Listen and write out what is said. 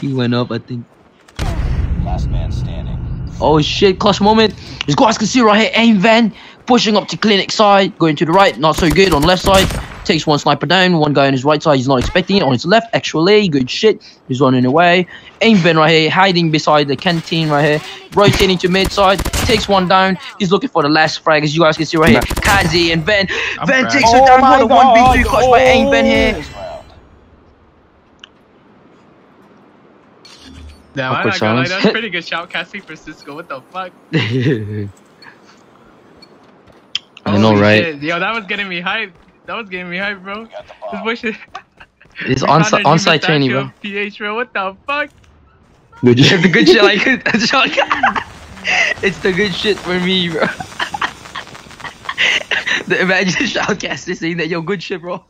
He went up, I think. Last man standing. Oh shit, clutch moment. As guys can see right here, aim van pushing up to clinic side, going to the right, not so good on left side. Takes one sniper down, one guy on his right side, he's not expecting it. On his left, actually, good shit. He's running away. Aim van right here, hiding beside the canteen right here. Rotating to mid side, takes one down. He's looking for the last frag, as you guys can see right here. Kazi and Ben. I'm Ben cracked. takes it Oh down. my What a 1v2 God. clutch by Aim Ben Oh, here. This round. I'm Awkward not gonna lie, that's pretty good shout casting for Sisco. What the fuck? I know, Holy right? shit. Yo, that was getting me hyped. That was getting me hyped, bro. We got the This bomb. boy should. It's on-site training, bro. PH, bro. What the fuck? Good shit. the good shit, like it's the good shit for me, bro. the imagine shoutcaster saying that yo good shit, bro.